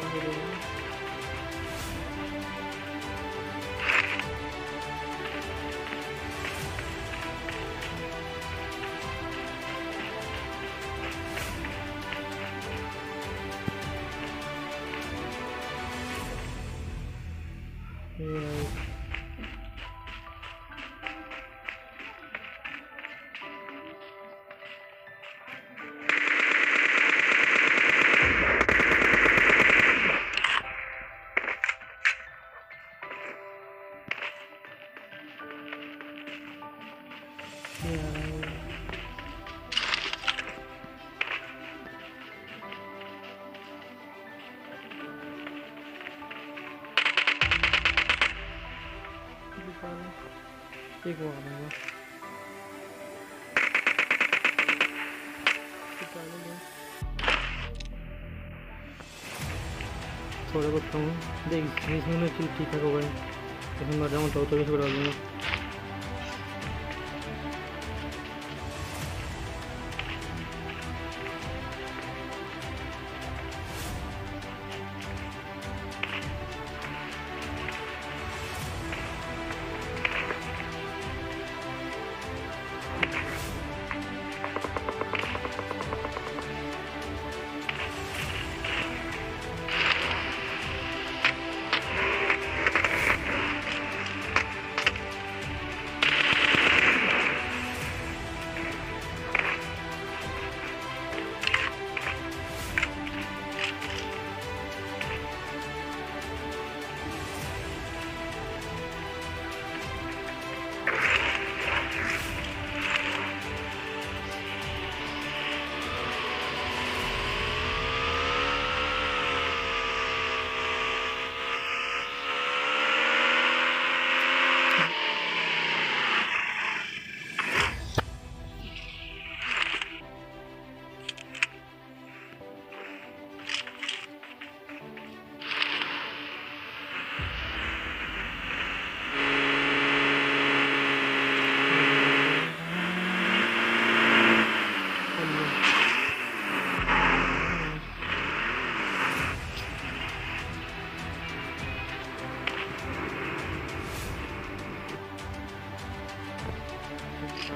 video. Yeah. थोड़ा बहुत कम। देख, इसमें ठीक ठाक होगा इसमें मर जाऊँ तो भी छोड़ा दूँगा।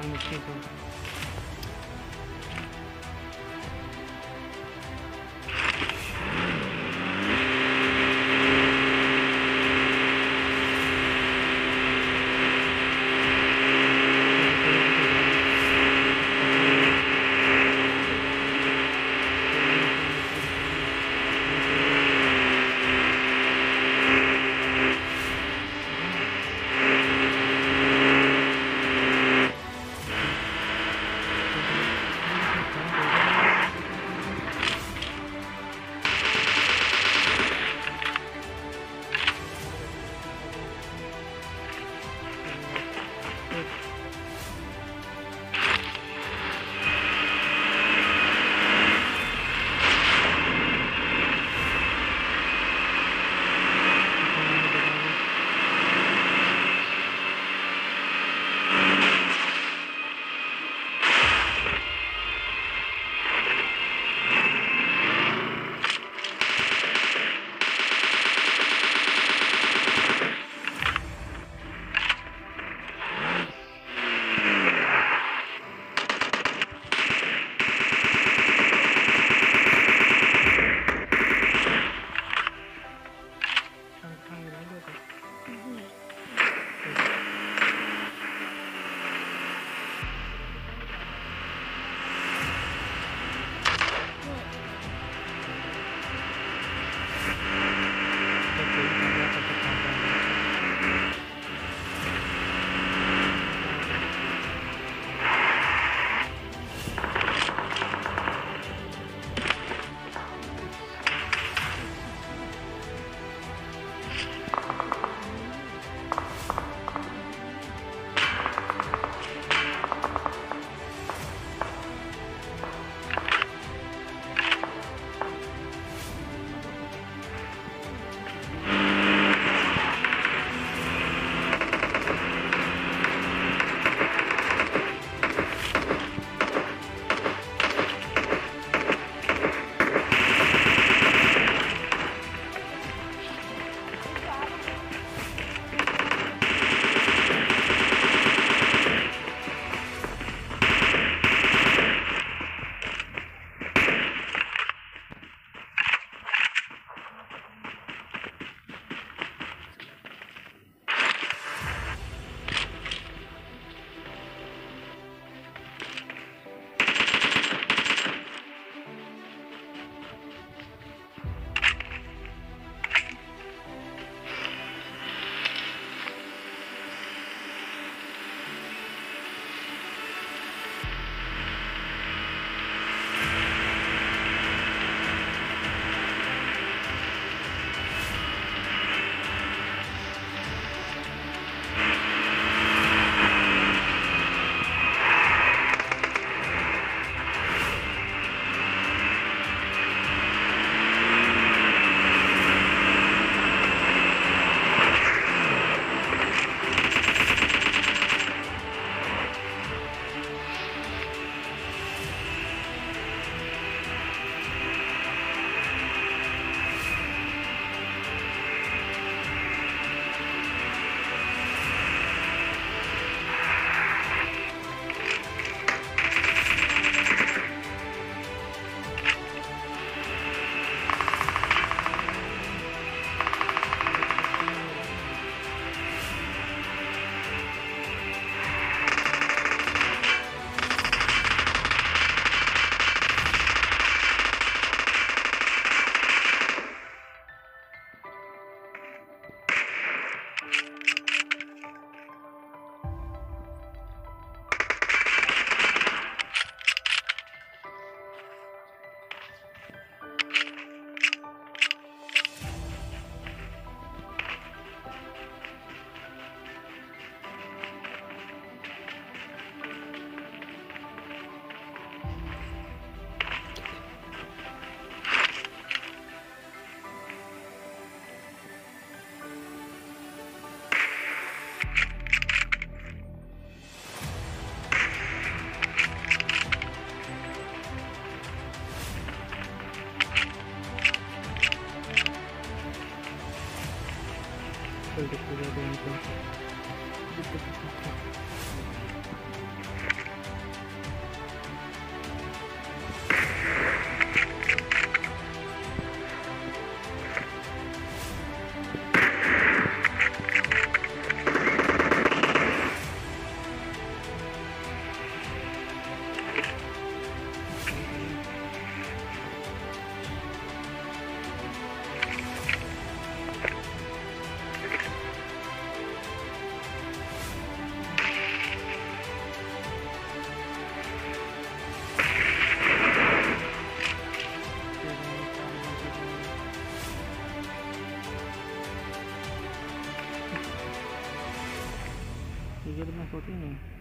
on the chicken. 何?看电影。